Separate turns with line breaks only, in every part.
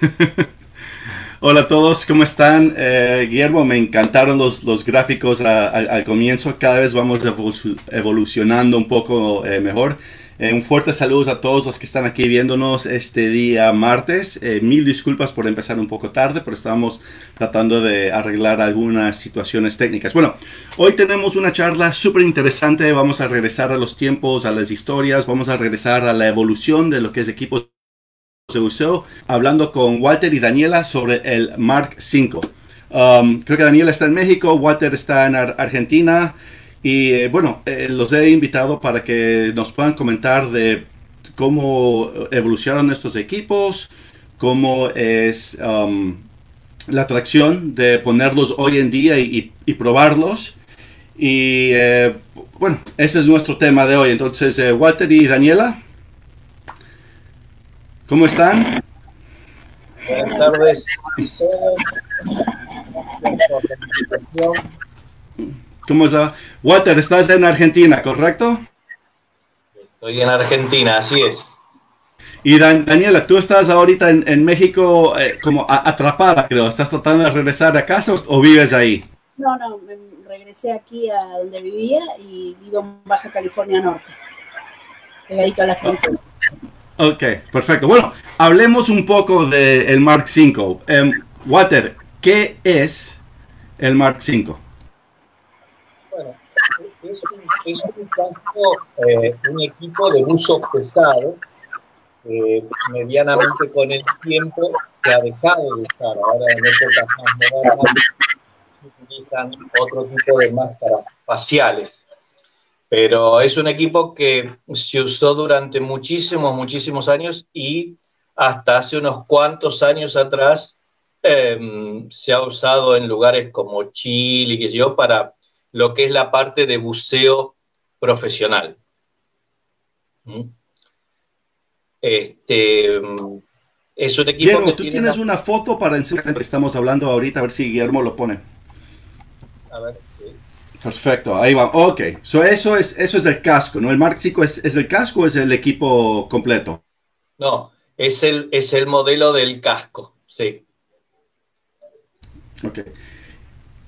Hola a todos, ¿cómo están? Eh, Guillermo, me encantaron los, los gráficos al comienzo, cada vez vamos evolucionando un poco eh, mejor. Eh, un fuerte saludo a todos los que están aquí viéndonos este día martes. Mil disculpas por empezar un poco tarde, pero estamos tratando de arreglar algunas situaciones técnicas. Bueno, hoy tenemos una charla súper interesante. Vamos a regresar a los tiempos, a las historias, vamos a regresar a la evolución de lo que es equipo de usó, hablando con Walter y Daniela sobre el Mark V. Um, creo que Daniela está en México, Walter está en Argentina. Y eh, bueno, eh, los he invitado para que nos puedan comentar de cómo evolucionaron estos equipos, cómo es um, la atracción de ponerlos hoy en día y, probarlos. Y eh, bueno, ese es nuestro tema de hoy. Entonces, Walter y Daniela, ¿cómo están?
Buenas tardes.
¿Cómo está? Walter, estás en Argentina, ¿correcto?
Estoy en Argentina, así es.
Y Daniela, tú estás ahorita en, México eh, como atrapada, creo. ¿Estás tratando de regresar a casa o, vives ahí?
No, no, me regresé aquí a donde vivía y vivo en Baja California Norte, pegadito a la frontera.
Ok, perfecto. Bueno, hablemos un poco del Mark V. Em, Walter, ¿qué es el Mark V?
un, es un, eh, equipo de uso pesado, eh, medianamente con el tiempo se ha dejado de usar. Ahora en épocas más modernas utilizan otro tipo de máscaras faciales. Pero es un equipo que se usó durante muchísimos, muchísimos años y hasta hace unos cuantos años atrás em, se ha usado en lugares como Chile, que yo, para lo que es la parte de buceo profesional. ¿Mm? Este, es un equipo
Diego, tú tienes una... foto para enseñar que estamos hablando ahorita, a ver si Guillermo lo pone. A ver. Perfecto, ahí va. Ok, so eso, es, eso es el casco, ¿no? ¿El Mark es, es el casco o es el equipo completo?
No, es el, es el modelo del casco, sí.
Ok.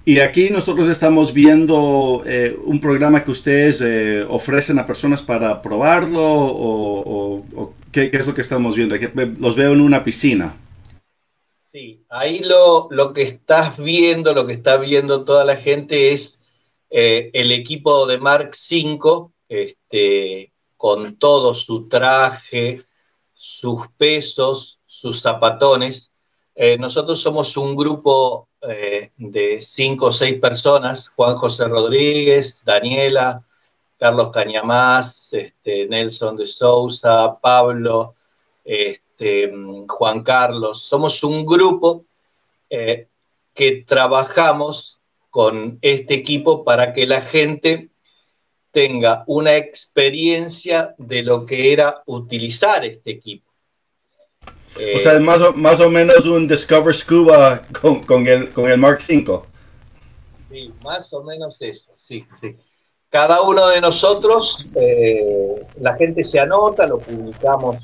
Y aquí nosotros estamos viendo eh, un programa que ustedes eh, ofrecen a personas para probarlo o, ¿qué, es lo que estamos viendo. Aquí los veo en una piscina.
Sí, ahí lo, lo, que estás viendo, lo que está viendo toda la gente es eh, el equipo de Mark V, este, con todo su traje, sus pesos, sus zapatones. nosotros somos un grupo eh, de cinco o seis personas, Juan José Rodríguez, Daniela, Carlos Cañamás, este, Nelson de Sousa, Pablo, este, Juan Carlos. Somos un grupo eh, que trabajamos con este equipo para que la gente tenga una experiencia de lo que era utilizar este equipo
o sea, es más o, más o menos un Discover Scuba con, con, el, con el Mark V.
Sí, más o menos eso, sí, sí. Cada uno de nosotros, eh, la gente se anota, lo publicamos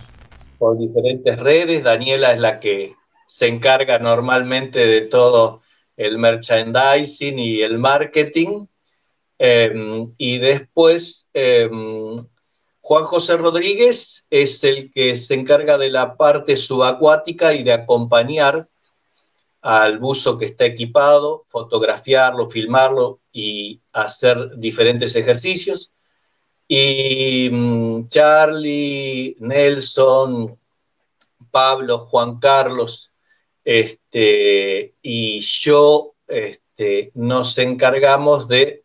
por diferentes redes. Daniela es la que se encarga normalmente de todo el merchandising y el marketing. Eh, y después eh, Juan José Rodríguez es el que se encarga de la parte subacuática y de acompañar al buzo que está equipado, fotografiarlo, filmarlo y hacer diferentes ejercicios. Y mm, Charlie, Nelson, Pablo, Juan Carlos este, y yo este, nos encargamos de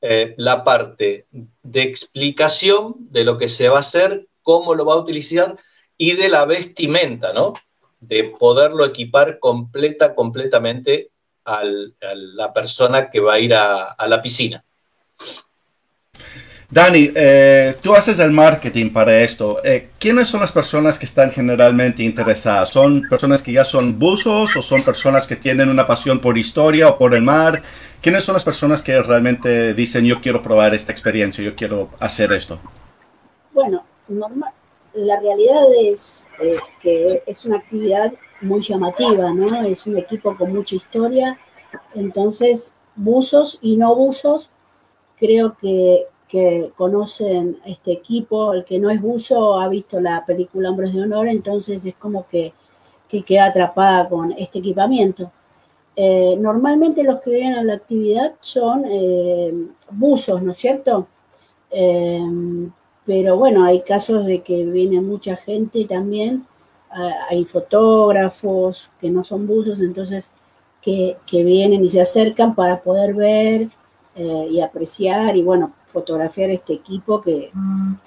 eh, la parte de explicación de lo que se va a hacer, cómo lo va a utilizar y de la vestimenta, ¿no? De poderlo equipar completa, completamente a la persona que va a ir a la piscina.
Dani, eh, tú haces el marketing para esto. Eh, ¿Quiénes son las personas que están generalmente interesadas? ¿Son personas que ya son buzos o son personas que tienen una pasión por historia o por el mar? ¿Quiénes son las personas que realmente dicen yo quiero probar esta experiencia, yo quiero hacer esto?
Bueno, normal, la realidad es eh, que es una actividad muy llamativa, ¿no? Es un equipo con mucha historia, entonces buzos y no buzos creo que, que conocen este equipo, el que no es buzo ha visto la película Hombres de Honor, entonces es como que, que queda atrapada con este equipamiento. Eh, normalmente los que vienen a la actividad son eh, buzos, ¿no es cierto? Eh, pero bueno, hay casos de que viene mucha gente también, hay fotógrafos que no son buzos, entonces que, que vienen y se acercan para poder ver y apreciar y bueno, fotografiar este equipo que,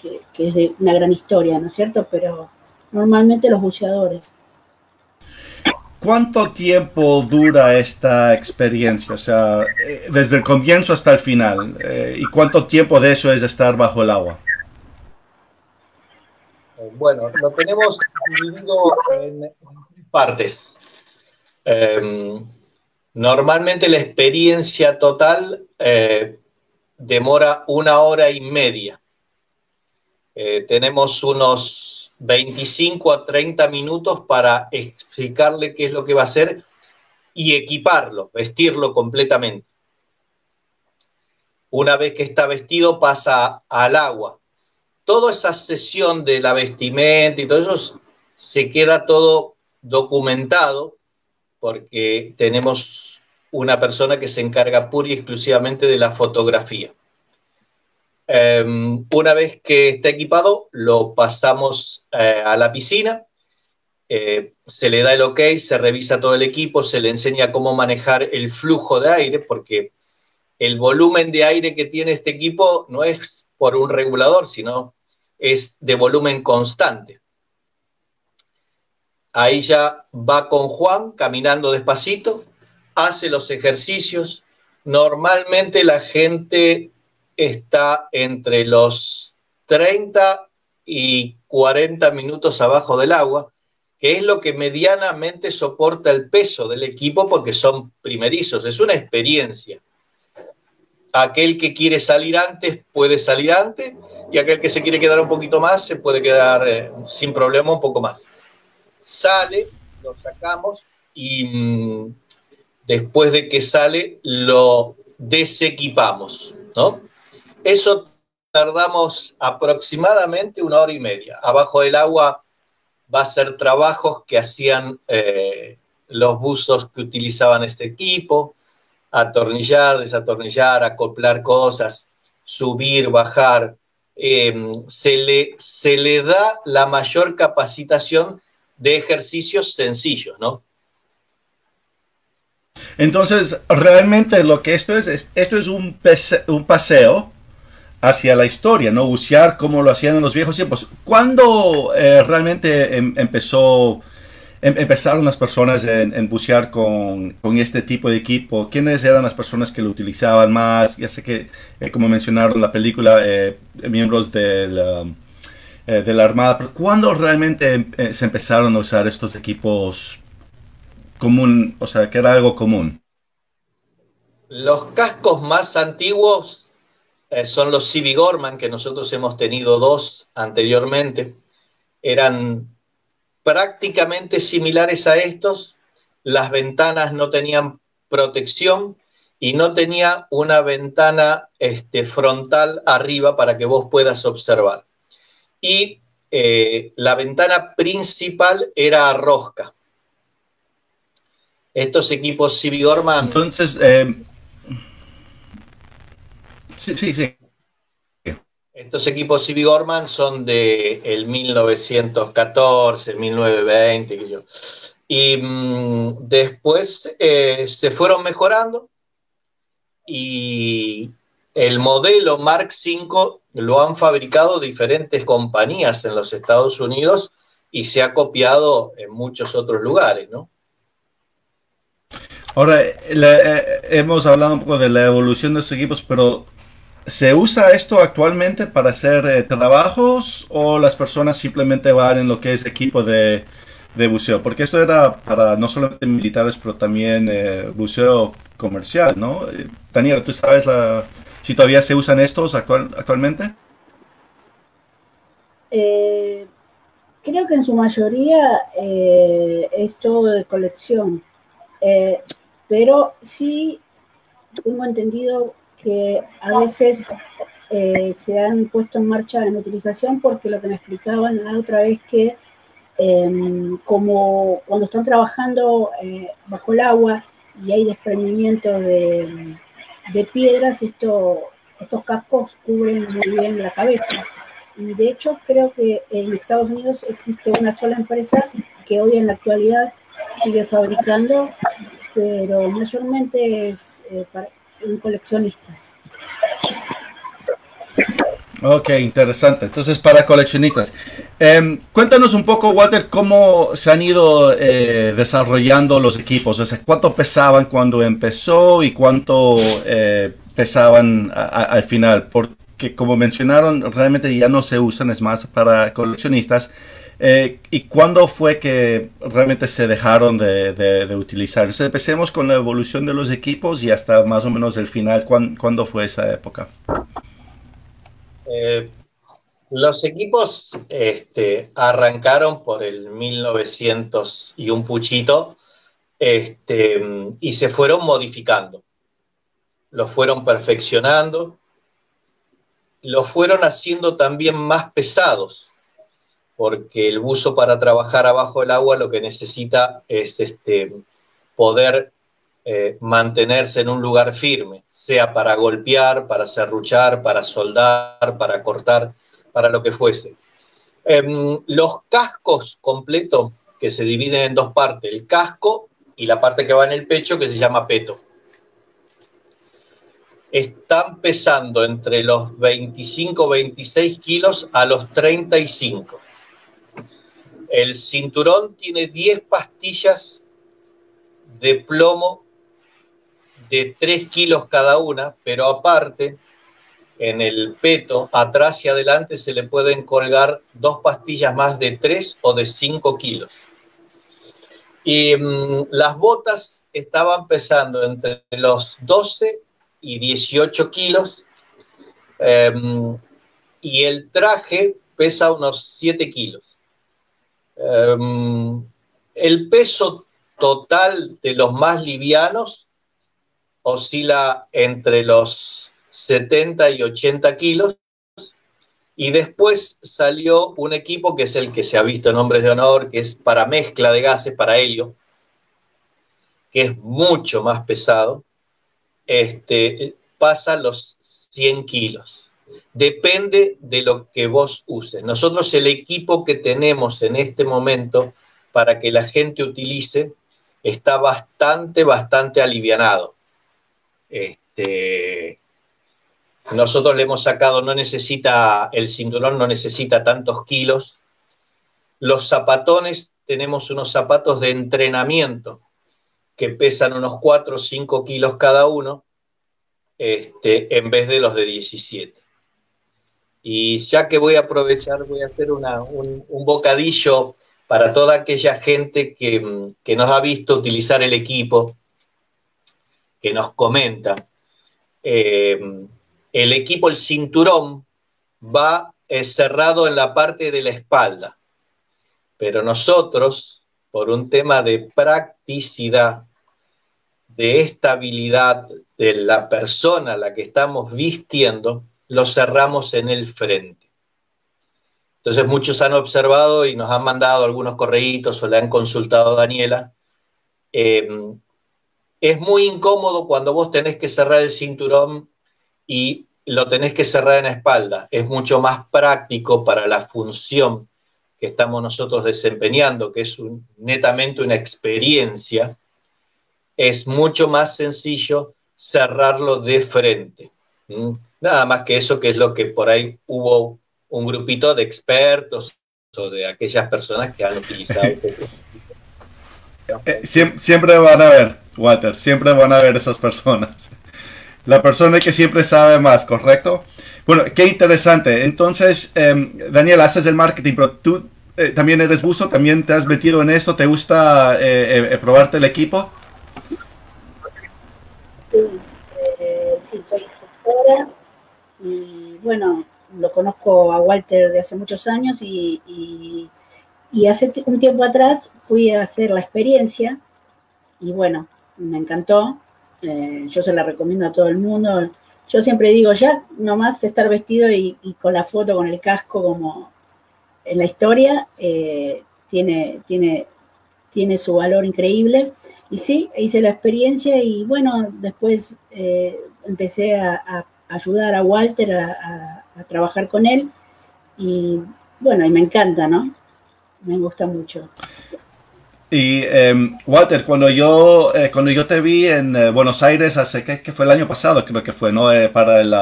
que, que, es de una gran historia, ¿no es cierto? Pero normalmente los buceadores.
¿Cuánto tiempo dura esta experiencia? O sea, eh, desde el comienzo hasta el final. Eh, ¿Y cuánto tiempo de eso es estar bajo el agua?
Bueno, lo tenemos dividido en partes. Em, normalmente la experiencia total eh, demora una hora y media. tenemos unos 25 a 30 minutos para explicarle qué es lo que va a hacer y equiparlo, vestirlo completamente. Una vez que está vestido pasa al agua. Toda esa sesión de la vestimenta y todo eso se queda todo documentado porque tenemos una persona que se encarga pura y exclusivamente de la fotografía. Em, una vez que está equipado, lo pasamos eh, a la piscina, eh, se le da el ok, se revisa todo el equipo, se le enseña cómo manejar el flujo de aire, porque el volumen de aire que tiene este equipo no es por un regulador, sino es de volumen constante. Ahí ya va con Juan caminando despacito, hace los ejercicios. Normalmente la gente está entre los 30 y 40 minutos abajo del agua, que es lo que medianamente soporta el peso del equipo porque son primerizos, es una experiencia. Aquel que quiere salir antes puede salir antes y aquel que se quiere quedar un poquito más se puede quedar eh, sin problema un poco más. Sale, lo sacamos y mm, después de que sale lo desequipamos, ¿no? Eso tardamos aproximadamente una hora y media. Abajo del agua va a ser trabajos que hacían eh, los buzos que utilizaban este equipo, atornillar, desatornillar, acoplar cosas, subir, bajar. Em, se, le, se le da la mayor capacitación de ejercicios sencillos, ¿no?
Entonces, realmente lo que esto es, esto es un, un paseo hacia la historia, ¿no? Bucear como lo hacían en los viejos tiempos. ¿Cuándo eh, realmente em, empezó, em, empezaron las personas en, bucear con, este tipo de equipo? ¿Quiénes eran las personas que lo utilizaban más? Ya sé que, eh, como mencionaron en la película, eh, miembros de la, de la Armada, pero ¿cuándo realmente em, se empezaron a usar estos equipos común, o sea, que era algo común?
Los cascos más antiguos eh, son los CB Gorman, que nosotros hemos tenido dos anteriormente. Eran prácticamente similares a estos. Las ventanas no tenían protección y no tenía una ventana este, frontal arriba para que vos puedas observar. Y eh, la ventana principal era a rosca. Estos equipos CB Gorman.
Entonces, eh, Sí, sí, sí.
Estos equipos CB Gorman son de el 1914, 1920, que yo. Y mm, después eh, se fueron mejorando y el modelo Mark V lo han fabricado diferentes compañías en los Estados Unidos y se ha copiado en muchos otros lugares, ¿no?
Ahora, eh, hemos hablado un poco de la evolución de estos equipos, pero ¿Se usa esto actualmente para hacer eh, trabajos o las personas simplemente van en lo que es equipo de, buceo? Porque esto era para no solamente militares, pero también eh, buceo comercial, ¿no? Daniel, ¿tú sabes si todavía se usan estos actualmente?
creo que en su mayoría es todo de colección, eh, pero sí tengo entendido que a veces eh, se han puesto en marcha en utilización porque lo que me explicaban la otra vez que em, como cuando están trabajando bajo el agua y hay desprendimiento de, de piedras, esto, estos cascos cubren muy bien la cabeza. Y de hecho creo que en Estados Unidos existe una sola empresa que hoy en la actualidad sigue fabricando, pero mayormente es eh, para, en coleccionistas.
Ok, interesante. Entonces, para coleccionistas. Eh, cuéntanos un poco, Walter, cómo se han ido eh, desarrollando los equipos. O sea, ¿Cuánto pesaban cuando empezó y cuánto eh, pesaban a, a, al final? Porque, como mencionaron, realmente ya no se usan, es más para coleccionistas. Eh, ¿Y cuándo fue que realmente se dejaron de, utilizar? Empecemos con la evolución de los equipos y hasta más o menos el final. ¿Cuándo, ¿cuándo fue esa época?
Eh, los equipos este, arrancaron por el 1900 y un puchito este, y se fueron modificando. Los fueron perfeccionando, los fueron haciendo también más pesados, porque el buzo para trabajar abajo del agua lo que necesita es este, poder eh, mantenerse en un lugar firme, sea para golpear, para serruchar, para soldar, para cortar, para lo que fuese. Eh, los cascos completos, que se dividen en dos partes, el casco y la parte que va en el pecho, que se llama peto, están pesando entre los 25-26 kilos a los 35. El cinturón tiene 10 pastillas de plomo de 3 kilos cada una, pero aparte, en el peto, atrás y adelante, se le pueden colgar dos pastillas más de 3 o de 5 kilos. Y mmm, las botas estaban pesando entre los 12 y 18 kilos, eh, y el traje pesa unos 7 kilos. Eh, el peso total de los más livianos oscila entre los 70 y 80 kilos. Y después salió un equipo que es el que se ha visto en Hombres de Honor, que es para mezcla de gases, para helio, que es mucho más pesado. Este, pasa los 100 kilos. Depende de lo que vos uses. Nosotros el equipo que tenemos en este momento para que la gente utilice está bastante, bastante alivianado. Este, nosotros le hemos sacado, no necesita, el cinturón no necesita tantos kilos. Los zapatones, tenemos unos zapatos de entrenamiento que pesan unos 4 o 5 kilos cada uno, este, en vez de los de 17. Y ya que voy a aprovechar, voy a hacer una, un, bocadillo para toda aquella gente que, que nos ha visto utilizar el equipo, que nos comenta. Eh, el equipo, el cinturón, va cerrado en la parte de la espalda, pero nosotros, por un tema de practicidad, de estabilidad de la persona a la que estamos vistiendo, lo cerramos en el frente. Entonces muchos han observado y nos han mandado algunos correitos o le han consultado a Daniela. Eh, es muy incómodo cuando vos tenés que cerrar el cinturón y lo tenés que cerrar en la espalda. Es mucho más práctico para la función que estamos nosotros desempeñando, que es un, netamente una experiencia. Es mucho más sencillo cerrarlo de frente. Nada más que eso, que es lo que por ahí hubo un grupito de expertos o de aquellas personas que han utilizado.
Eh, siempre, siempre, van a ver, Walter, siempre van a ver esas personas. La persona que siempre sabe más, ¿correcto? Bueno, qué interesante. Entonces, eh, Daniel, haces el marketing, pero tú eh, también eres buzo, también te has metido en esto, ¿te gusta eh, eh, probarte el equipo?
Sí, sí, soy instructora y bueno, lo conozco a Walter de hace muchos años y, hace un tiempo atrás fui a hacer la experiencia y bueno, me encantó. Eh, yo se la recomiendo a todo el mundo. Yo siempre digo, ya nomás estar vestido y, con la foto, con el casco como en la historia, eh, tiene, tiene, tiene su valor increíble. Y sí, hice la experiencia y bueno, después eh, empecé a, ayudar a Walter a, trabajar con él y bueno, y me encanta, ¿no? Me gusta mucho.
Y em, Walter, cuando yo, eh, cuando yo te vi en eh, Buenos Aires hace que, fue el año pasado, creo que fue, ¿no? para el,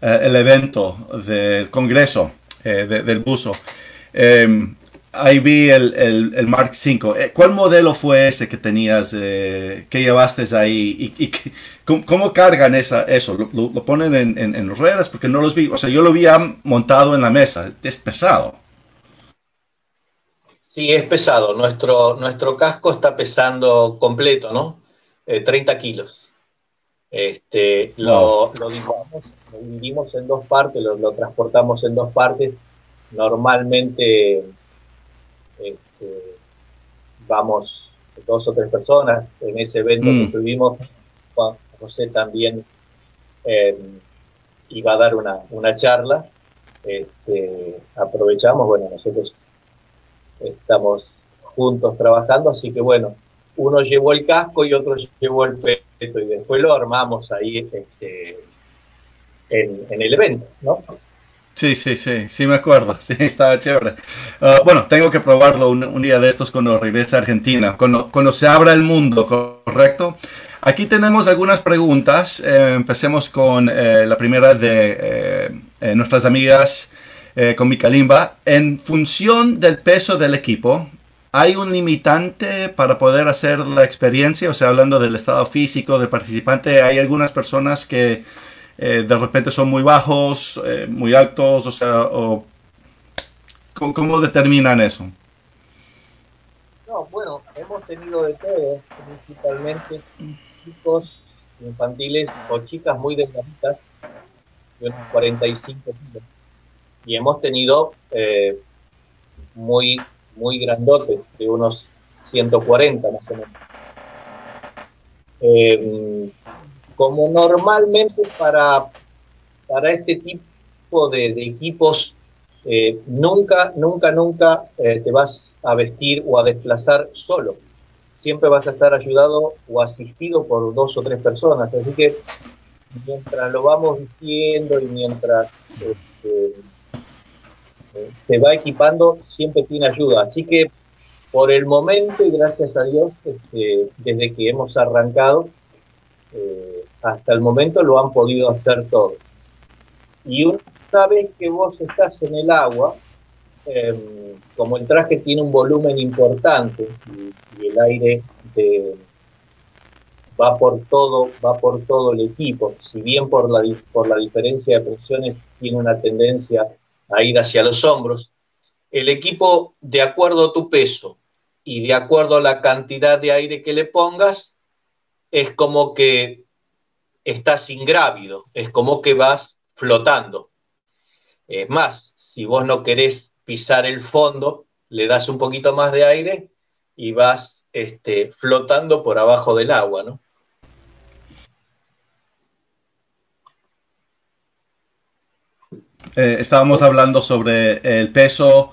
el evento del Congreso del buzo. Ahí vi el, el, Mark V. Eh, ¿Cuál modelo fue ese que tenías, eh, que llevaste ahí? ¿Y, cómo, cargan esa, eso? ¿Lo, ponen en, en, ruedas? Porque no los vi. O sea, yo lo vi montado en la mesa. Es pesado.
Sí, es pesado. Nuestro, nuestro casco está pesando completo, ¿no? 30 eh, kilos. Este, lo, lo, dividimos, en dos partes, lo, lo transportamos en dos partes. Normalmente este, vamos dos o tres personas en ese evento que mm. tuvimos. Juan José también em, iba a dar una, una charla. Este, aprovechamos, bueno, nosotros estamos juntos trabajando, así que bueno, uno llevó el casco y otro llevó el peto y después lo armamos ahí este, en, en el evento, ¿no?
Sí, sí, sí, sí me acuerdo, sí, estaba chévere. Ah, bueno, tengo que probarlo un, día de estos cuando regrese a Argentina, cuando, cuando se abra el mundo, ¿correcto? Aquí tenemos algunas preguntas. Eh, empecemos con eh, la primera de eh, nuestras amigas con Micalimba. En función del peso del equipo, ¿hay un limitante para poder hacer la experiencia? O sea, hablando del estado físico del participante, hay algunas personas que eh, de repente son muy bajos, eh, muy altos, o sea, o, ¿cómo, determinan eso?
No, bueno, hemos tenido de todo, principalmente chicos infantiles o chicas muy delgaditas, de unos 45 kilos, y hemos tenido eh, muy, muy grandotes, de unos 140 más o menos. Como normalmente para, para este tipo de, equipos, eh, nunca, nunca, nunca eh, te vas a vestir o a desplazar solo. Siempre vas a estar ayudado o asistido por dos o tres personas. Así que mientras lo vamos vistiendo y mientras este, eh, se va equipando, siempre tiene ayuda. Así que por el momento y gracias a Dios, este, desde que hemos arrancado, hasta el momento lo han podido hacer todos. Y una vez que vos estás en el agua, em, como el traje tiene un volumen importante y, el aire va por todo, va por todo el equipo, si bien por la, por la diferencia de presiones tiene una tendencia a ir hacia los hombros, el equipo, de acuerdo a tu peso y de acuerdo a la cantidad de aire que le pongas, es como que estás ingrávido, es como que vas flotando. Es más, si vos no querés pisar el fondo, le das un poquito más de aire y vas este, flotando por abajo del agua, ¿no?
Eh, estábamos hablando sobre el peso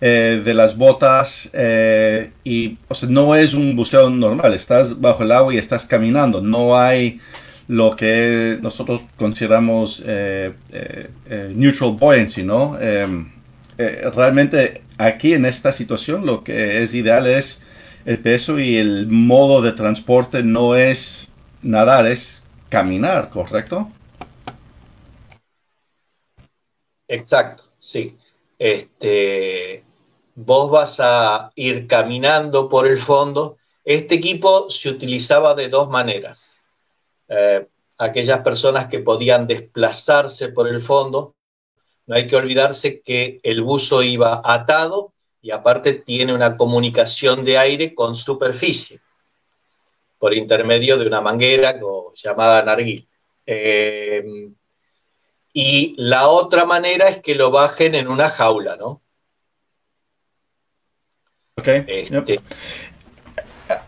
eh, de las botas eh, y no es un buceo normal, estás bajo el agua y estás caminando, no hay lo que nosotros consideramos eh, eh, neutral buoyancy, ¿no? Em, realmente aquí en esta situación lo que es ideal es el peso y el modo de transporte no es nadar, es caminar, ¿correcto?
Exacto, sí. Este, vos vas a ir caminando por el fondo. Este equipo se utilizaba de dos maneras eh, aquellas personas que podían desplazarse por el fondo. No hay que olvidarse que el buzo iba atado y aparte tiene una comunicación de aire con superficie por intermedio de una manguera llamada narguil. Eh, y la otra manera es que lo bajen en una jaula, ¿no?
Ok. Este,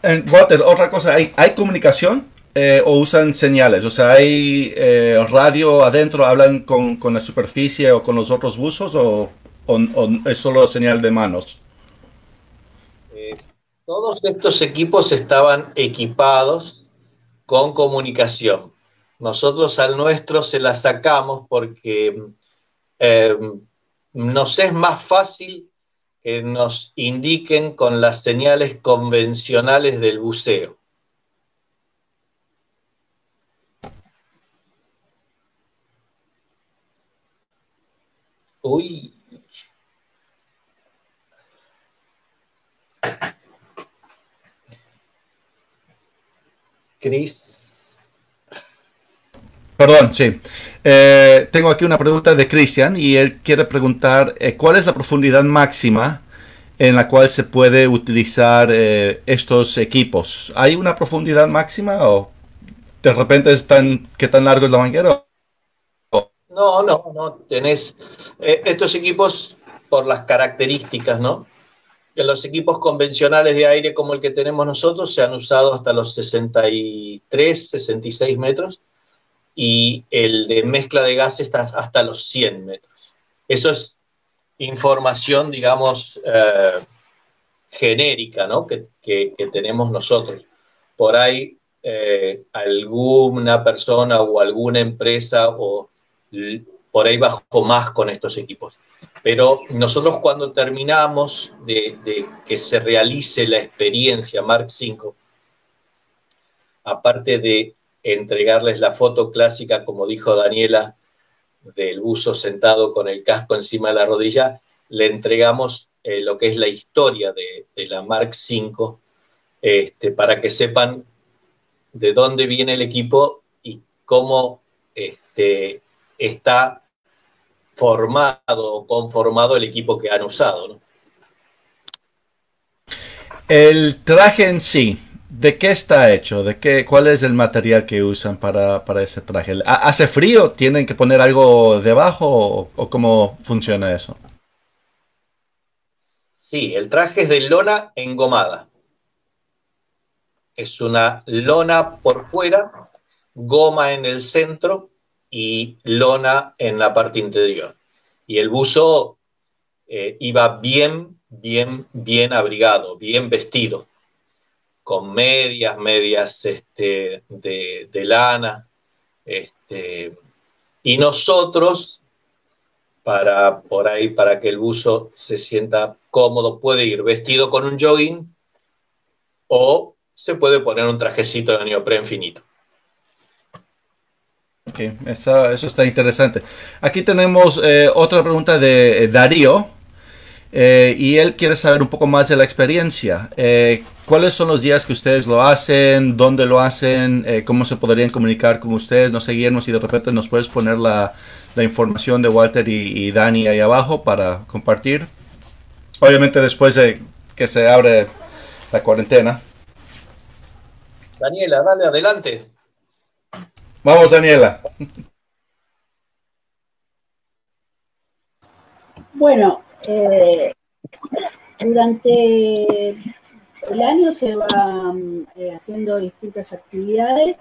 eh, Walter, otra cosa, ¿hay, hay comunicación eh, o usan señales? O sea, ¿hay eh, radio adentro, hablan con, con, la superficie o con los otros buzos o, es solo señal de manos?
todos estos equipos estaban equipados con comunicación. Nosotros al nuestro se la sacamos porque nos es más fácil nos indiquen con las señales convencionales del buceo. Uy. Cris.
Perdón, sí. Eh, tengo aquí una pregunta de Cristian y él quiere preguntar eh, cuál es la profundidad máxima en la cual se puede utilizar eh, estos equipos. ¿Hay una profundidad máxima o de repente es tan, qué tan largo es la manguera?
No, no, no. Tenés estos equipos por las características, ¿no? Que los equipos convencionales de aire como el que tenemos nosotros se han usado hasta los 63, 66 metros y el de mezcla de gases está hasta los 100 metros. Eso es información, digamos, eh, genérica, ¿no? Que, tenemos nosotros. Por ahí eh, alguna persona o alguna empresa o por ahí bajó más con estos equipos. Pero nosotros cuando terminamos de, de que se realice la experiencia Mark V, aparte de entregarles la foto clásica, como dijo Daniela, del buzo sentado con el casco encima de la rodilla, le entregamos eh, lo que es la historia de, la Mark V, este, para que sepan de dónde viene el equipo y cómo este, está formado o conformado el equipo que han usado.
El traje en sí, ¿De qué está hecho? ¿De qué, ¿Cuál es el material que usan para, ese traje? ¿Hace frío? ¿Tienen que poner algo debajo o, cómo funciona eso?
Sí, el traje es de lona engomada. Es una lona por fuera, goma en el centro y lona en la parte interior. Y el buzo eh, iba bien, bien, bien abrigado, bien vestido con medias, medias este, de, lana. Este, y nosotros, para por ahí, para que el buzo se sienta cómodo, puede ir vestido con un jogging o se puede poner un trajecito de neopren finito.
Ok, eso, está interesante. Aquí tenemos eh, otra pregunta de Darío. Eh, y él quiere saber un poco más de la experiencia. Eh, ¿Cuáles son los días que ustedes lo hacen? ¿Dónde lo hacen? Eh, ¿Cómo se podrían comunicar con ustedes? No seguirnos y de repente nos puedes poner la, información de Walter y, Dani ahí abajo para compartir. Obviamente después de que se abre la cuarentena.
Daniela, dale adelante.
Vamos, Daniela.
Bueno, eh, durante el año se va eh, haciendo distintas actividades,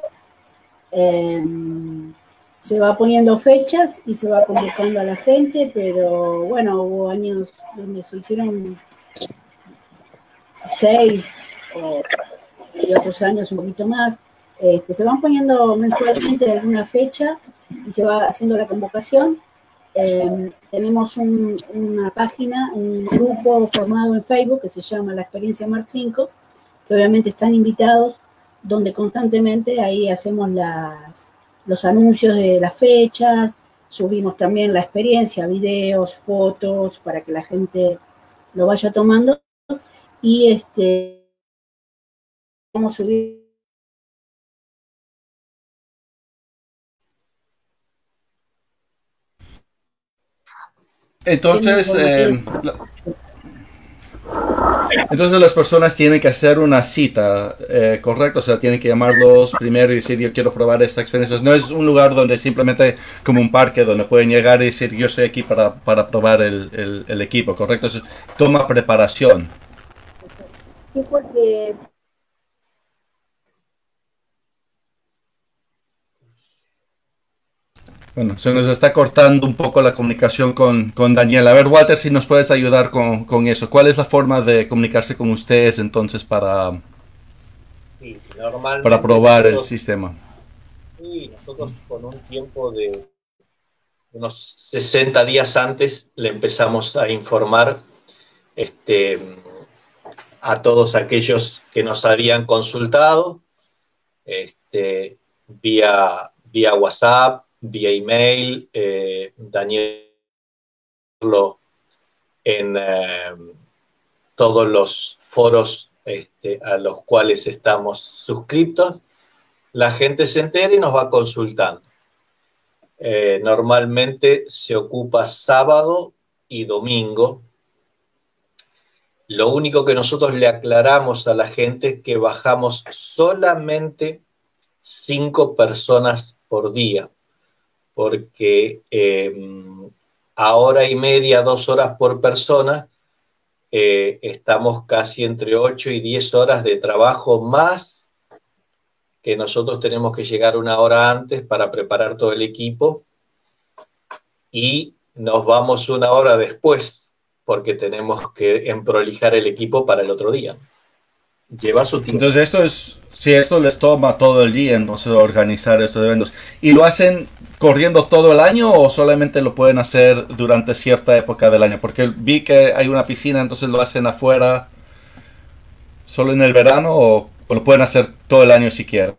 em, se va poniendo fechas y se va convocando a la gente, pero bueno, hubo años donde se hicieron seis y otros años un poquito más. Este, se van poniendo mensualmente alguna fecha y se va haciendo la convocación Em, tenemos una página, un grupo formado en Facebook que se llama La Experiencia Mark 5, que obviamente están invitados, donde constantemente ahí hacemos los anuncios de las fechas, subimos también la experiencia, videos, fotos, para que la gente lo vaya tomando. Y este, vamos a subir
Entonces, eh, entonces las personas tienen que hacer una cita, eh, correcto, o sea, tienen que llamarlos primero y decir yo quiero probar esta experiencia. No es un lugar donde simplemente como un parque donde pueden llegar y decir yo estoy aquí para, probar el, equipo, correcto. toma preparación.
¿Qué fue
Bueno, se nos está cortando un poco la comunicación con, con Daniel. A ver, Walter, si nos puedes ayudar con, con, eso. ¿Cuál es la forma de comunicarse con ustedes entonces para,
sí,
para probar el sistema?
Sí, nosotros con un tiempo de unos 60 días antes le empezamos a informar este, a todos aquellos que nos habían consultado este, vía, vía WhatsApp, vía email, eh, Daniel en eh, todos los foros este, a los cuales estamos suscriptos. La gente se entera y nos va consultando. Eh, normalmente se ocupa sábado y domingo. Lo único que nosotros le aclaramos a la gente es que bajamos solamente cinco personas por día porque em, a hora y media, dos horas por persona, eh, estamos casi entre 8 y 10 horas de trabajo más que nosotros tenemos que llegar una hora antes para preparar todo el equipo y nos vamos una hora después porque tenemos que emprolijar el equipo para el otro día. Lleva su tiempo.
Entonces esto es, si esto les toma todo el día, entonces organizar estos eventos. ¿Y lo hacen corriendo todo el año o solamente lo pueden hacer durante cierta época del año? Porque vi que hay una piscina, entonces lo hacen afuera solo en el verano o, lo pueden hacer todo el año si quieren.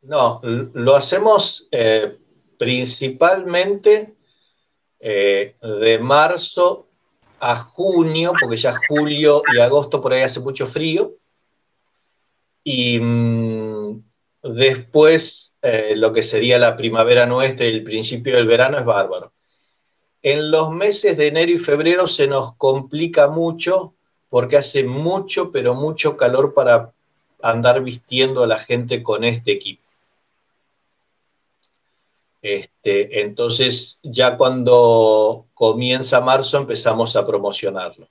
No, lo hacemos eh, principalmente eh, de marzo a junio, porque ya julio y agosto por ahí hace mucho frío. Y mm, después eh, lo que sería la primavera nuestra y el principio del verano es bárbaro. En los meses de enero y febrero se nos complica mucho porque hace mucho, pero mucho calor para andar vistiendo a la gente con este equipo. Este, entonces, ya cuando comienza marzo empezamos a promocionarlo.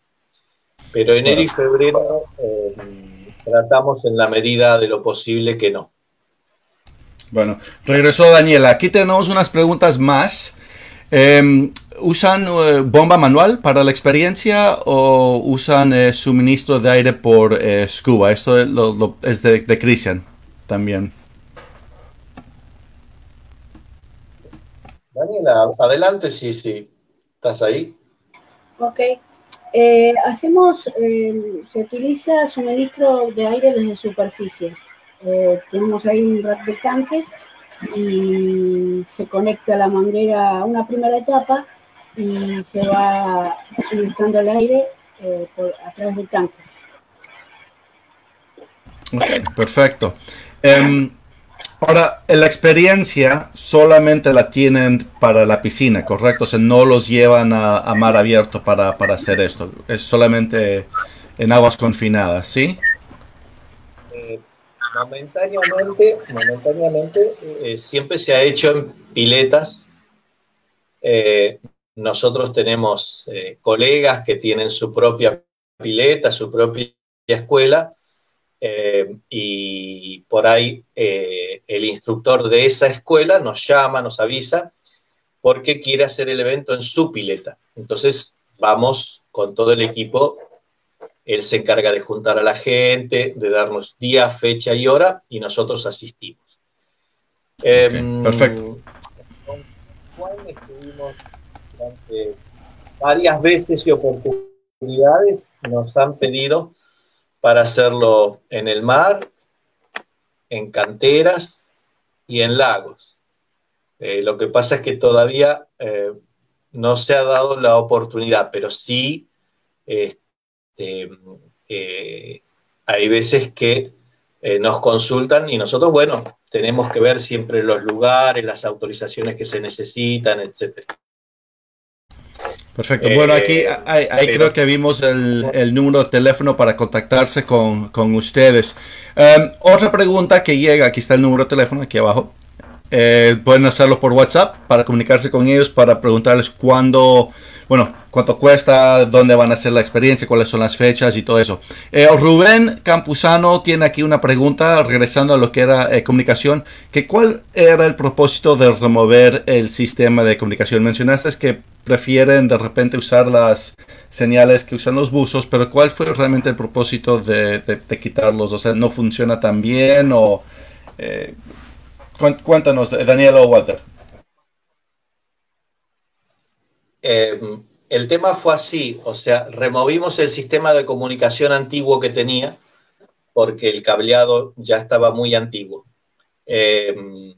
Pero enero y febrero eh, tratamos en la medida de lo posible que no.
Bueno, regresó Daniela. Aquí tenemos unas preguntas más. Em, ¿Usan eh, bomba manual para la experiencia o usan eh, suministro de aire por eh, scuba? Esto es, de, de Christian también.
Daniela, adelante, sí, sí. ¿Estás ahí?
Ok. Hacemos, se utiliza suministro de aire desde superficie. Eh, tenemos ahí un rack de tanques y se conecta la manguera a una primera etapa y se va suministrando el aire eh, a través del tanque.
perfecto. Em, ahora, la experiencia solamente la tienen para la piscina, ¿correcto? O sea, no los llevan a, mar abierto para, para, hacer esto. Es solamente en aguas confinadas, ¿sí?
Momentáneamente, momentáneamente eh, siempre se ha hecho en piletas. Eh, nosotros tenemos eh, colegas que tienen su propia pileta, su propia escuela, y por ahí el instructor de esa escuela nos llama, nos avisa, porque quiere hacer el evento en su pileta. Entonces vamos con todo el equipo él se encarga de juntar a la gente, de darnos día, fecha y hora, y nosotros asistimos.
Em, perfecto.
Con Juan estuvimos varias veces y oportunidades, nos han pedido para hacerlo en el mar, en canteras y en lagos. Eh, lo que pasa es que todavía eh, no se ha dado la oportunidad, pero sí este, eh, hay veces que nos consultan y nosotros, bueno, tenemos que ver siempre los lugares, las autorizaciones que se necesitan, etcétera.
Perfecto. Bueno, aquí eh, ahí, creo que vimos el, número de teléfono para contactarse con, ustedes. Em, otra pregunta que llega, aquí está el número de teléfono, aquí abajo. eh, pueden hacerlo por WhatsApp para comunicarse con ellos, para preguntarles cuándo, bueno, cuánto cuesta, dónde van a hacer la experiencia, cuáles son las fechas y todo eso. Eh, Rubén Campuzano tiene aquí una pregunta, regresando a lo que era eh, comunicación, que cuál era el propósito de remover el sistema de comunicación. Mencionaste que prefieren de repente usar las señales que usan los buzos, pero ¿cuál fue realmente el propósito de, quitarlos? O sea, ¿no funciona tan bien o... Eh, cuéntanos, Daniel o Walter.
Em, el tema fue así, o sea, removimos el sistema de comunicación antiguo que tenía porque el cableado ya estaba muy antiguo. Em,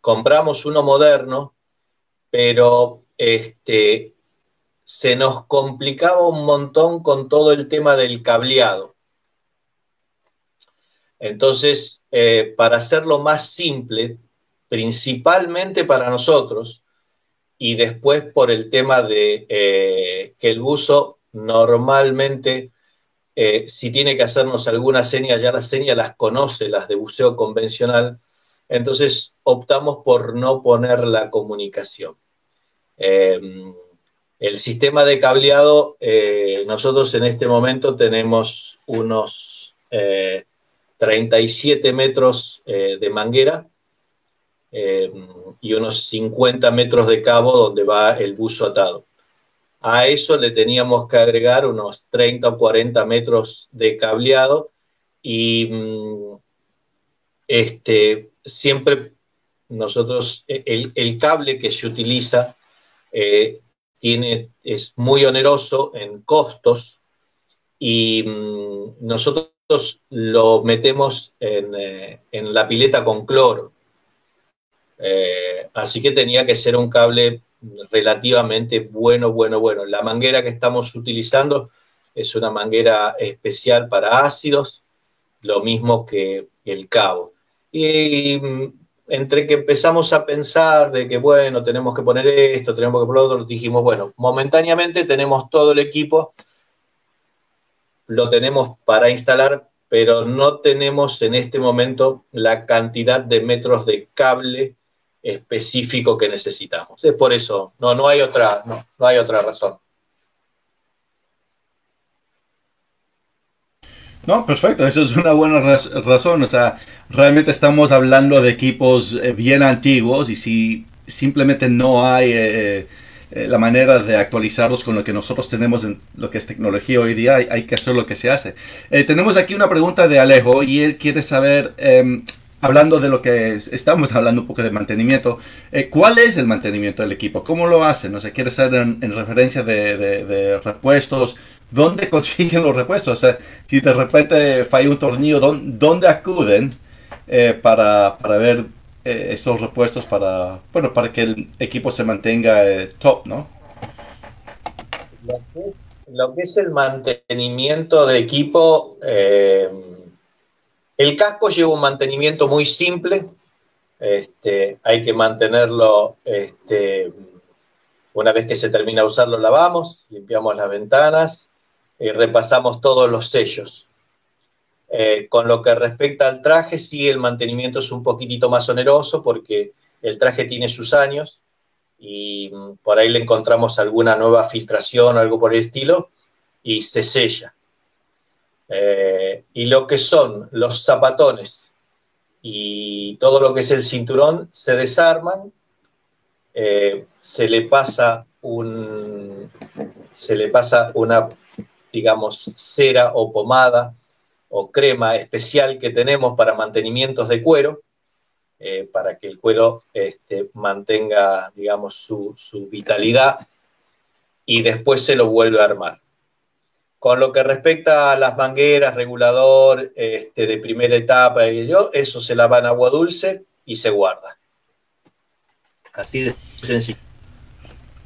compramos uno moderno, pero este, se nos complicaba un montón con todo el tema del cableado. Entonces, eh, para hacerlo más simple, principalmente para nosotros, y después por el tema de eh, que el buzo normalmente, eh, si tiene que hacernos alguna seña, ya las señas las conoce, las de buceo convencional, entonces optamos por no poner la comunicación. Em, el sistema de cableado, eh, nosotros en este momento tenemos unos 37 metros de manguera em, y unos 50 metros de cabo donde va el buzo atado. A eso le teníamos que agregar unos 30 o 40 metros de cableado y mm, este, siempre nosotros, e, el, cable que se utiliza eh, tiene, es muy oneroso en costos y mm, nosotros lo metemos en, eh, en la pileta con cloro. Eh, así que tenía que ser un cable relativamente bueno, bueno, bueno. La manguera que estamos utilizando es una manguera especial para ácidos, lo mismo que el cabo. Y mm, entre que empezamos a pensar de que, bueno, tenemos que poner esto, tenemos que poner lo dijimos, bueno, momentáneamente tenemos todo el equipo, lo tenemos para instalar, pero no tenemos en este momento la cantidad de metros de cable específico que necesitamos. Es por eso, no, no, hay, otra, no, no hay otra razón.
No, perfecto, eso es una buena razón. O sea, realmente estamos hablando de equipos eh, bien antiguos y si simplemente no hay eh, eh, la manera de actualizarlos con lo que nosotros tenemos en lo que es tecnología hoy día, hay, que hacer lo que se hace. tenemos aquí una pregunta de Alejo y él quiere saber em, hablando de lo que estamos hablando un poco de mantenimiento, eh, ¿cuál es el mantenimiento del equipo? ¿Cómo lo hacen? No sé, quiere ser en, referencia de, repuestos, ¿dónde consiguen los repuestos? Si de repente falla un tornillo, ¿dónde, acuden eh, para, ver eh, estos repuestos para, bueno, para que el equipo se mantenga top, ¿no?
Lo que, es, el mantenimiento de equipo, el casco lleva un mantenimiento muy simple, este, hay que mantenerlo, este, una vez que se termina de usarlo, lavamos, limpiamos las ventanas y repasamos todos los sellos. Eh, con lo que respecta al traje, sí, el mantenimiento es un poquitito más oneroso porque el traje tiene sus años y mm, por ahí le encontramos alguna nueva filtración o algo por el estilo y se sella. Eh, y lo que son los zapatones y todo lo que es el cinturón se desarman, eh, se le pasa un, se le pasa una, digamos, cera o pomada o crema especial que tenemos para mantenimientos de cuero, eh, para que el cuero este, mantenga, digamos, su, su vitalidad y después se lo vuelve a armar. Con lo que respecta a las mangueras, regulador este, de primera etapa y yo, eso se lava en agua dulce y se guarda. Así de sencillo.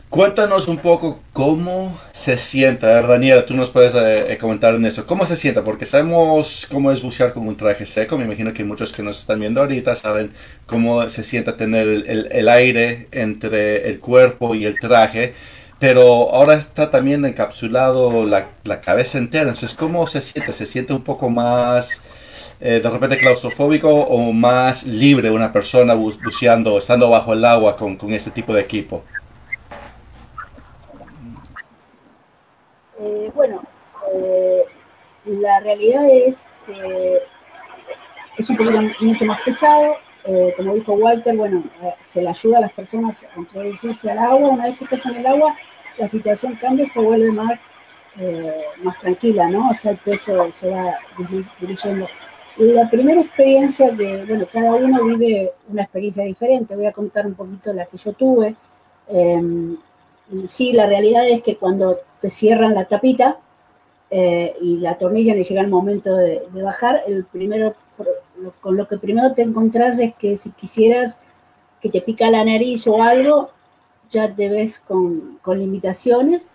Cuéntanos un poco cómo se sienta, ver, Daniela, tú nos puedes eh, eh, comentar en eso. ¿Cómo se sienta? Porque sabemos cómo es bucear con un traje seco. Me imagino que muchos que nos están viendo ahorita saben cómo se sienta tener el aire entre el cuerpo y el traje pero ahora está también encapsulado la, cabeza entera. Entonces, ¿cómo se siente? ¿Se siente un poco más eh, de repente claustrofóbico o más libre una persona buceando, estando bajo el agua con, con este tipo de equipo?
Eh, bueno, eh, la realidad es que es un poquito mucho más pesado. Como dijo Walter, bueno, se le ayuda a las personas a introducirse al agua. Una vez que estás en el agua, la situación cambia y se vuelve más, más tranquila, ¿no? O sea, el peso se va disminuyendo. La primera experiencia que, bueno, cada uno vive una experiencia diferente. Voy a contar un poquito la que yo tuve. Em, sí, la realidad es que cuando te cierran la tapita eh, y la tornilla y llega el momento de, bajar, el primero, con lo que primero te encontrás es que si quisieras que te pica la nariz o algo, ya te ves con, con limitaciones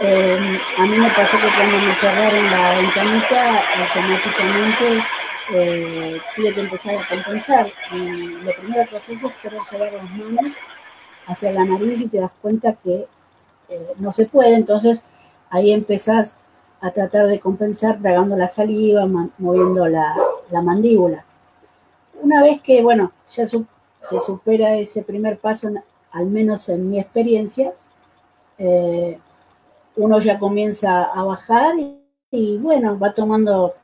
eh, a mí me pasó que cuando me cerraron la ventanita, automáticamente eh, tuve que empezar a compensar. Y lo primero que haces es querer llevar las manos hacia la nariz y te das cuenta que eh, no se puede. Entonces ahí empezás a tratar de compensar tragando la saliva, moviendo la, mandíbula. Una vez que, bueno, ya se supera ese primer paso, al menos en mi experiencia, eh, uno ya comienza a bajar y, bueno, va tomando,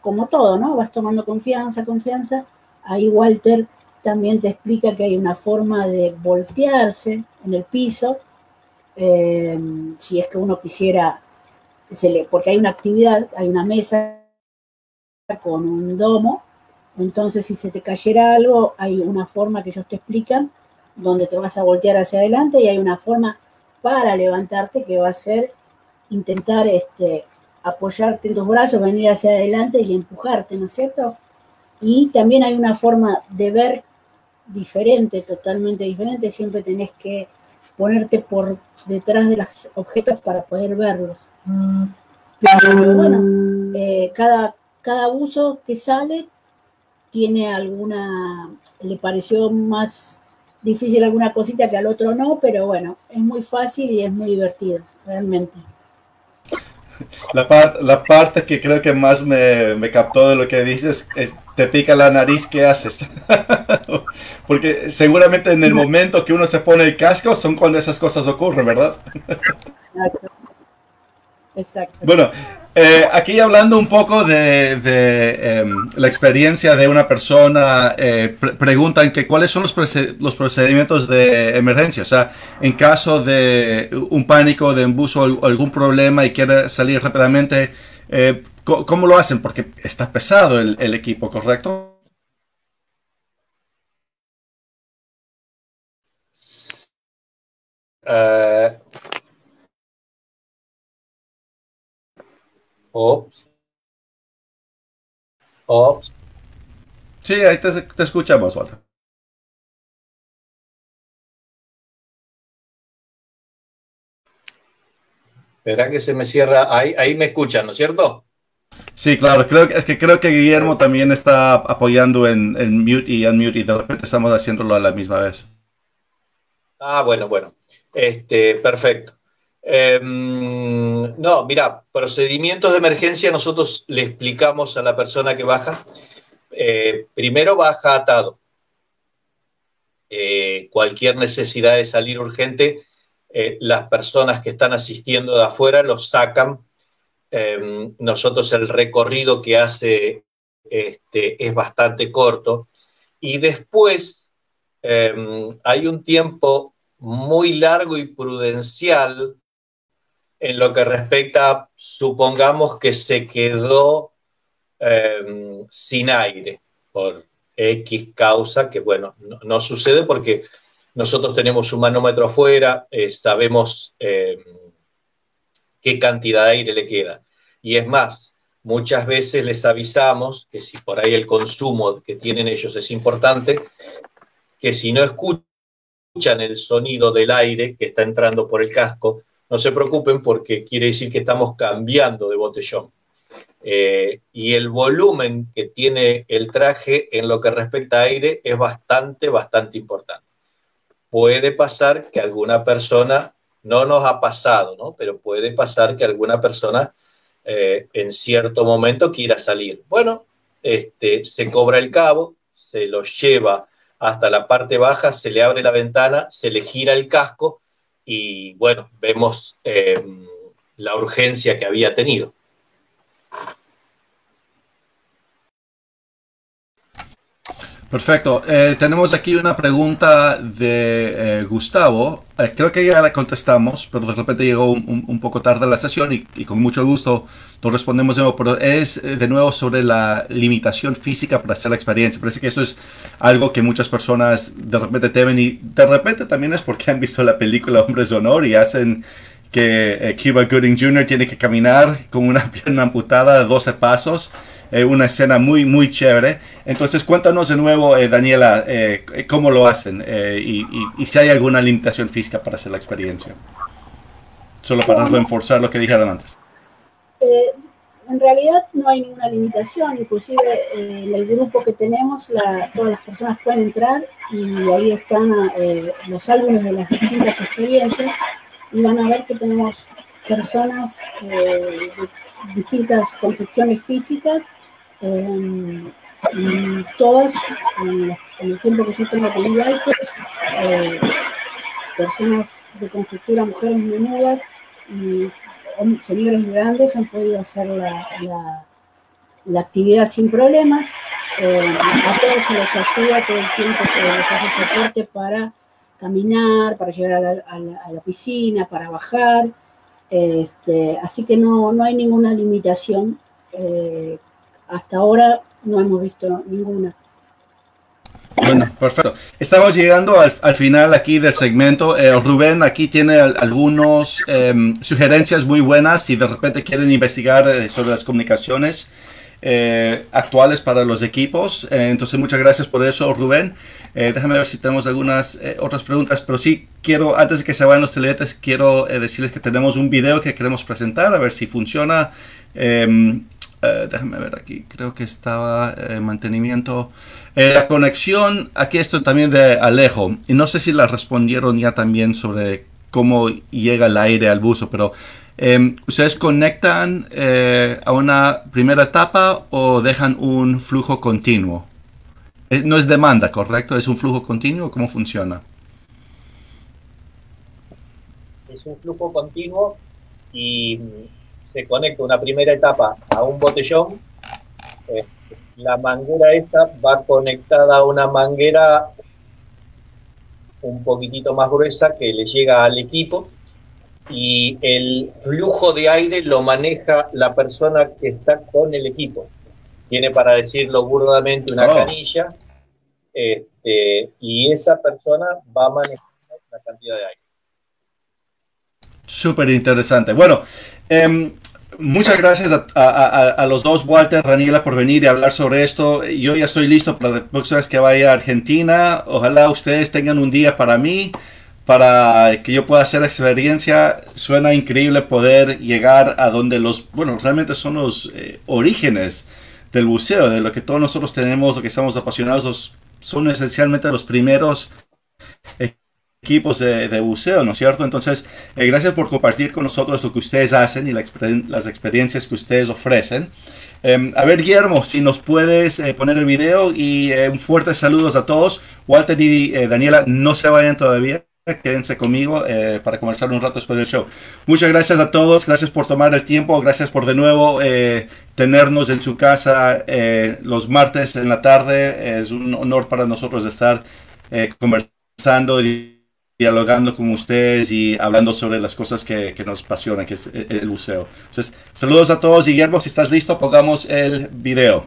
como todo, ¿no? Vas tomando confianza, confianza. Ahí Walter también te explica que hay una forma de voltearse en el piso, eh, si es que uno quisiera, porque hay una actividad, hay una mesa con un domo, entonces si se te cayera algo, hay una forma que ellos te explican donde te vas a voltear hacia adelante y hay una forma para levantarte, que va a ser intentar este, apoyarte en tus brazos, venir hacia adelante y empujarte, ¿no es cierto? Y también hay una forma de ver diferente, totalmente diferente, siempre tenés que ponerte por detrás de los objetos para poder verlos. Pero bueno, eh, cada, cada uso que sale tiene alguna, le pareció más difícil alguna cosita que al otro no, pero bueno, es muy fácil y es muy divertido, realmente.
La, la parte que creo que más me, me, captó de lo que dices es, te pica la nariz, ¿qué haces? Porque seguramente en el momento que uno se pone el casco son cuando esas cosas ocurren, ¿verdad? Exacto. Exacto. Bueno, eh, aquí hablando un poco de, em, la experiencia de una persona, eh, preguntan que cuáles son los, los, procedimientos de emergencia. O sea, en caso de un pánico, de embuso o algún problema y quiere salir rápidamente, eh, ¿cómo lo hacen? Porque está pesado el, el equipo, ¿correcto? Ops. Ops. Sí, ahí te, te escuchamos, Walter.
Espera que se me cierra. Ahí, ahí me escuchan, ¿no es cierto?
Sí, claro. Creo, es que creo que Guillermo también está apoyando en, en mute y unmute y de repente estamos haciéndolo a la misma vez.
Ah, bueno, bueno. Este, perfecto. Em, no, mira, procedimientos de emergencia nosotros le explicamos a la persona que baja. Eh, primero baja atado. Eh, cualquier necesidad de salir urgente, eh, las personas que están asistiendo de afuera los sacan. Em, nosotros el recorrido que hace este, es bastante corto. Y después em, hay un tiempo muy largo y prudencial en lo que respecta, supongamos que se quedó em, sin aire por X causa, que bueno, no, sucede porque nosotros tenemos un manómetro afuera, eh, sabemos em, qué cantidad de aire le queda. Y es más, muchas veces les avisamos que si por ahí el consumo que tienen ellos es importante, que si no escuchan el sonido del aire que está entrando por el casco, no se preocupen porque quiere decir que estamos cambiando de botellón. Eh, y el volumen que tiene el traje en lo que respecta a aire es bastante, bastante importante. Puede pasar que alguna persona, no nos ha pasado, ¿no? Pero puede pasar que alguna persona eh, en cierto momento quiera salir. Bueno, este, se cobra el cabo, se lo lleva hasta la parte baja, se le abre la ventana, se le gira el casco y bueno, vemos eh, la urgencia que había tenido.
Perfecto. Eh, tenemos aquí una pregunta de eh, Gustavo. Eh, creo que ya la contestamos, pero de repente llegó un, poco tarde la sesión y, con mucho gusto nos respondemos de nuevo. Pero es de nuevo sobre la limitación física para hacer la experiencia. Parece que eso es algo que muchas personas de repente temen y de repente también es porque han visto la película Hombres de Honor y hacen que Cuba Gooding Jr. tiene que caminar con una pierna amputada de 12 pasos eh, una escena muy, muy chévere. Entonces, cuéntanos de nuevo, eh, Daniela, eh, cómo lo hacen y, si hay alguna limitación física para hacer la experiencia. Solo para reforzar lo que dijeron antes.
en realidad no hay ninguna limitación, inclusive en el grupo que tenemos, todas las personas pueden entrar y ahí están los álbumes de las distintas experiencias y van a ver que tenemos personas de distintas concepciones físicas eh, todas, en, el tiempo que yo tengo con eh, personas de conflictura, mujeres menudas y señores grandes han podido hacer la, la, actividad sin problemas. Eh, a todos se les ayuda, todo el tiempo se les hace soporte para caminar, para llegar a la, piscina, para bajar. Este, así que no, no hay ninguna limitación eh, hasta ahora no hemos visto ninguna.
Bueno, perfecto. Estamos llegando al, final aquí del segmento. Eh, Rubén aquí tiene algunas em, sugerencias muy buenas si de repente quieren investigar eh, sobre las comunicaciones eh, actuales para los equipos. entonces, muchas gracias por eso, Rubén. déjame ver si tenemos algunas otras preguntas, pero sí quiero, antes de que se vayan los teletes, quiero decirles que tenemos un video que queremos presentar, a ver si funciona. Eh, déjame ver aquí, creo que estaba eh, mantenimiento. Eh, la conexión, aquí esto también de Alejo, y no sé si la respondieron ya también sobre cómo llega el aire al buzo, pero em, ¿ustedes conectan a una primera etapa o dejan un flujo continuo? no es demanda, ¿correcto? ¿Es un flujo continuo? ¿Cómo funciona?
Es un flujo continuo y se conecta una primera etapa a un botellón, eh, la manguera esa va conectada a una manguera un poquitito más gruesa que le llega al equipo y el flujo de aire lo maneja la persona que está con el equipo. Tiene, para decirlo burdamente, una oh. canilla este, y esa persona va a manejar la cantidad de aire.
Súper interesante. Bueno, em, muchas gracias a, los dos, Walter, Daniela, por venir y hablar sobre esto. Yo ya estoy listo para la próxima que vaya a Argentina. Ojalá ustedes tengan un día para mí, para que yo pueda hacer experiencia. Suena increíble poder llegar a donde los, bueno, realmente son los eh, orígenes del buceo, de lo que todos nosotros tenemos, lo que estamos apasionados, son esencialmente los primeros equipos de, buceo, ¿no es cierto? Entonces, eh, gracias por compartir con nosotros lo que ustedes hacen y las experiencias que ustedes ofrecen. Em, a ver, Guillermo, si nos puedes eh, poner el video y eh, un fuerte saludos a todos. Walter y Daniela, no se vayan todavía. Quédense conmigo para conversar un rato después del show. Muchas gracias a todos, gracias por tomar el tiempo, gracias por de nuevo tenernos en su casa los martes en la tarde. Es un honor para nosotros estar conversando y dialogando con ustedes y hablando sobre las cosas que, nos apasionan, que es el, museo. Entonces, saludos a todos. Guillermo, si estás listo, pongamos el video.